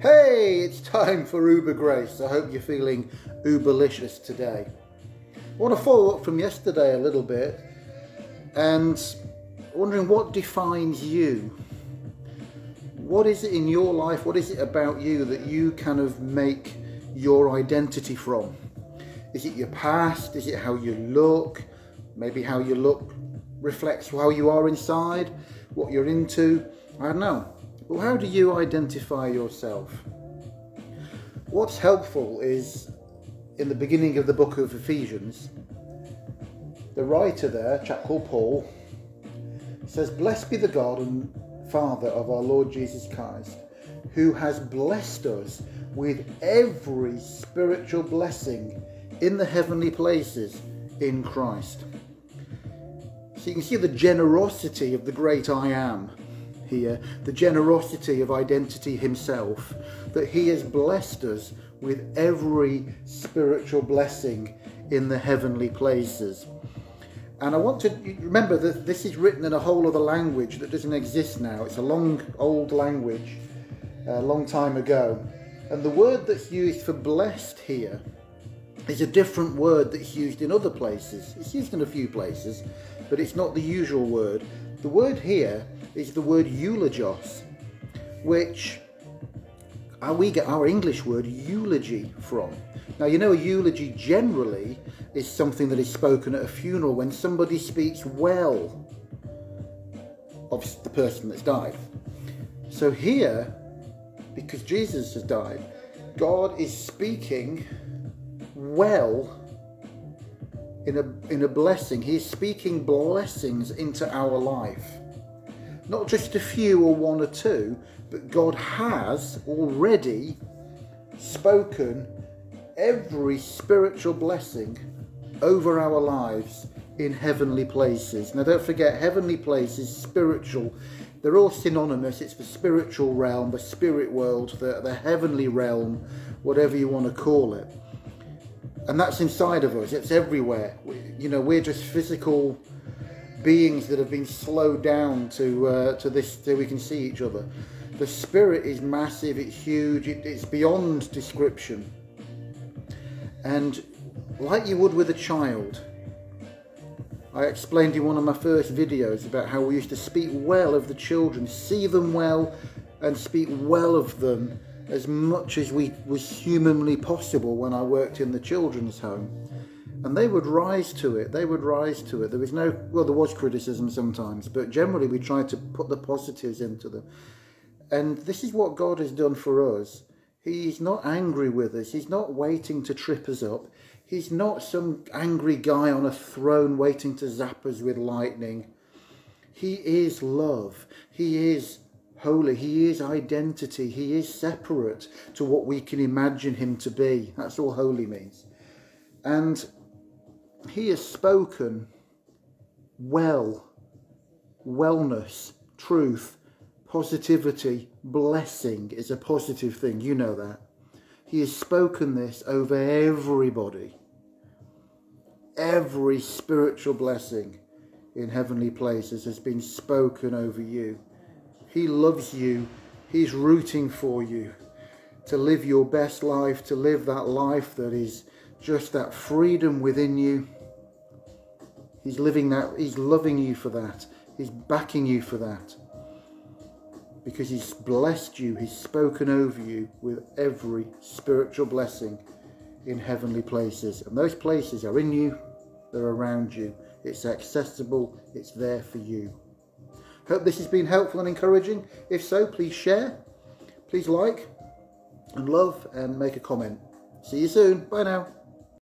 Hey, it's time for Uber Grace. I hope you're feeling uberlicious today. I want to follow up from yesterday a little bit and wondering what defines you. What is it in your life? What is it about you that you kind of make your identity from? Is it your past? Is it how you look? Maybe how you look reflects how you are inside, what you're into. I don't know. Well, how do you identify yourself? What's helpful is in the beginning of the book of Ephesians, the writer there, chap called Paul, says, Blessed be the God and Father of our Lord Jesus Christ, who has blessed us with every spiritual blessing in the heavenly places in Christ. So you can see the generosity of the great I am here, the generosity of identity himself, that he has blessed us with every spiritual blessing in the heavenly places. And I want to remember that this is written in a whole other language that doesn't exist now. It's a long, old language, a long time ago. And the word that's used for blessed here is a different word that's used in other places. It's used in a few places, but it's not the usual word. The word here is the word eulogos, which uh, we get our English word eulogy from. Now, you know, a eulogy generally is something that is spoken at a funeral when somebody speaks well of the person that's died. So here, because Jesus has died, God is speaking well in a, in a blessing. He's speaking blessings into our life. Not just a few or one or two, but God has already spoken every spiritual blessing over our lives in heavenly places. Now, don't forget, heavenly places, spiritual, they're all synonymous. It's the spiritual realm, the spirit world, the, the heavenly realm, whatever you want to call it. And that's inside of us, it's everywhere. We, you know, we're just physical beings that have been slowed down to uh, to this so we can see each other. The spirit is massive, it's huge, it, it's beyond description. And like you would with a child, I explained in one of my first videos about how we used to speak well of the children, see them well, and speak well of them as much as we was humanly possible when I worked in the children's home and they would rise to it. They would rise to it. There was no, well, there was criticism sometimes, but generally we tried to put the positives into them. And this is what God has done for us. He's not angry with us. He's not waiting to trip us up. He's not some angry guy on a throne waiting to zap us with lightning. He is love. He is holy. He is identity. He is separate to what we can imagine him to be. That's all holy means. And he has spoken well, wellness, truth, positivity, blessing is a positive thing. You know that. He has spoken this over everybody. Every spiritual blessing in heavenly places has been spoken over you. He loves you. He's rooting for you to live your best life, to live that life that is just that freedom within you. He's living that, he's loving you for that. He's backing you for that. Because he's blessed you, he's spoken over you with every spiritual blessing in heavenly places. And those places are in you, they're around you. It's accessible, it's there for you. Hope this has been helpful and encouraging. If so, please share, please like and love and make a comment. See you soon. Bye now.